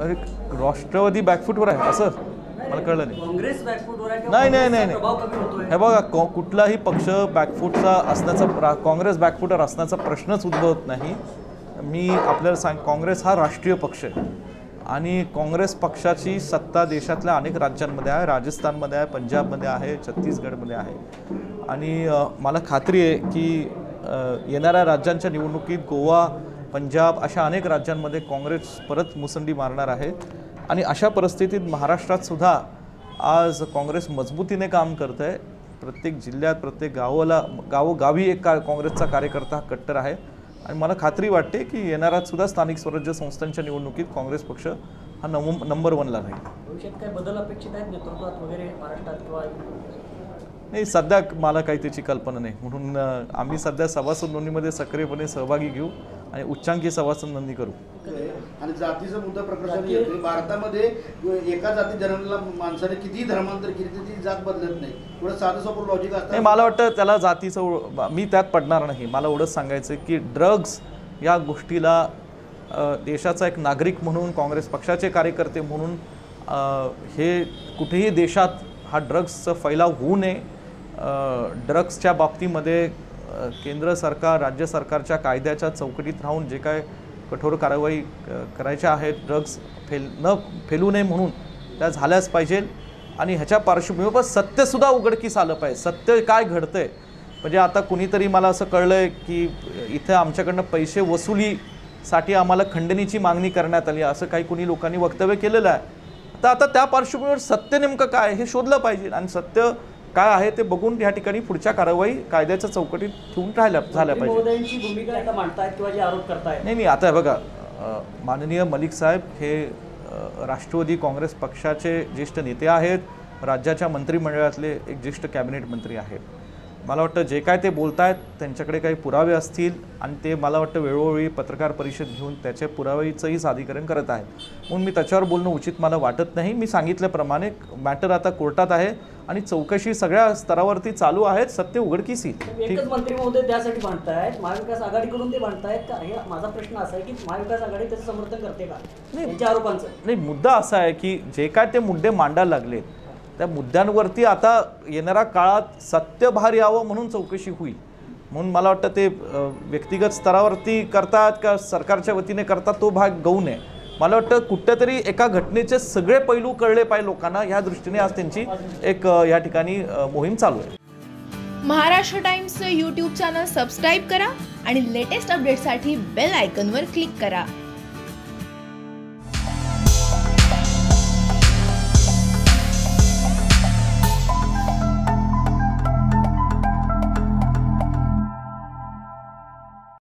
अरे राष्ट्रवादी बॅकफूटवर आहे असं? मला कळलं नाही. नाही नाही नाही नाही. हे बघा कुठलाही पक्ष बॅकफूटचा असण्याचा काँग्रेस बॅकफूटवर असण्याचा प्रश्नच उद्भवत नाही. मी आपल्याला सांग काँग्रेस हा राष्ट्रीय पक्ष आहे. आणि काँग्रेस पक्षाची सत्ता देशातल्या अनेक राज्यांमध्ये आहे. राजस्थानमध्ये आहे पंजाबमध्ये आहे छत्तीसगडमध्ये आहे. आणि मला खात्री आहे की येणाऱ्या राज्यांच्या निवडणुकीत गोवा पंजाब अशा अनेक राज्यांमध्ये काँग्रेस परत मुसंडी मारणार आहे. आणि अशा परिस्थितीत महाराष्ट्रात सुद्धा आज काँग्रेस मजबूतीने काम करत आहे प्रत्येक जिल्ह्यात प्रत्येक गावाला गावोगावी एक का काँग्रेसचा कार्यकर्ता हा कट्टर आहे. आणि मला खात्री वाटते की येणाऱ्या सुद्धा स्थानिक स्वराज्य संस्थांच्या निवडणुकीत काँग्रेस पक्ष हा नम नंबर वनला राहील. भविष्यात काय बदल अपेक्षित आहेत नेतृत्वात वगैरे महाराष्ट्रात किंवा नाही सध्या मला काही त्याची कल्पना नाही. म्हणून आम्ही सध्या सभासद नोंदणीमध्ये सक्रियपणे सहभागी घेऊ आणि उच्चांकी सभासद नोंदणी करू. आणि जातीचा मुद्दा प्रकर्षाने येतोय. भारतामध्ये एका जाती जन्मलेला माणसाने कितीही धर्मांतर केली ती जात बदलत नाही. थोडं साधं सोपं लॉजिक नाही असतं मला वाटतं त्याला जातीचं मी त्यात पडणार नाही. मला एवढंच सांगायचं आहे की ड्रग्ज या गोष्टीला देशाचा एक नागरिक म्हणून काँग्रेस पक्षाचे कार्यकर्ते म्हणून हे कुठेही देशात हा ड्रग्सचा फैलाव होऊ नये. ड्रग्सच्या बाबतीमध्ये केंद्र सरकार राज्य सरकारच्या कायद्याच्या चौकटीत राहून जे काय कठोर कारवाई करायच्या आहेत ड्रग्स फेल न फेलू नये म्हणून त्या झाल्याच पाहिजे. आणि ह्याच्या पार्श्वभूमीवर सत्यसुद्धा उघडकीस आलं पाहिजे. सत्य काय घडतं आहे म्हणजे आता कुणीतरी मला असं कळलं आहे की इथं आमच्याकडनं पैसे वसुलीसाठी आम्हाला खंडणीची मागणी करण्यात आली. असं काही कुणी लोकांनी वक्तव्य केलेलं आहे. तर आता त्या पार्श्वभूमीवर सत्य नेमकं काय हे शोधलं पाहिजे. आणि सत्य काय आहे ते बघून या ठिकाणी पुढच्या कारवाई कायद्याच्या चौकटीत ठेवून राहिल्या झाल्या पाहिजे. नाही नाही आता बघा माननीय मलिक साहेब हे राष्ट्रवादी काँग्रेस पक्षाचे ज्येष्ठ नेते आहेत. राज्याच्या मंत्रिमंडळातले एक ज्येष्ठ कॅबिनेट मंत्री आहेत. मला वाटतं जे काय ते बोलतायत त्यांच्याकडे काही पुरावे असतील आणि ते मला वाटतं वेळोवेळी पत्रकार परिषद घेऊन त्याच्या पुराव्याचंही सादरीकरण करत आहेत. म्हणून मी त्याच्यावर बोलणं उचित मला वाटत नाही. मी सांगितल्याप्रमाणे मॅटर आता कोर्टात आहे आणि चौकशी सगळ्या स्तरावरती चालू आहेत. सत्य उघडकीस येईल. एकच मंत्री महोदय त्यासाठी मांडतायत महाविकास आघाडीकडून ते मांडतायत का? हे माझा प्रश्न असा आहे की महाविकास आघाडी त्याचं समर्थन करते का? त्यांच्या आरोपांचं. नाही मुद्दा असा आहे की जे काय ते मुद्दे मांडायला लागले त्या मुद्द्यांवरती आता येणाऱ्या काळात सत्य बाहेर यावं म्हणून चौकशी होईल. म्हणून मला वाटतं ते व्यक्तिगत स्तरावरती करतात का सरकारच्या वतीने करतात तो भाग गऊ नये मला वाटतं कुठल्यातरी एका घटनेचे सगळे पैलू कळले पाहिजे लोकांना. या दृष्टीने आज त्यांची एक या ठिकाणी मोहीम चालू आहे. महाराष्ट्र टाइम्सचं यूट्यूब चॅनल सबस्क्राईब करा आणि लेटेस्ट अपडेटसाठी बेल आयकॉनवर क्लिक करा.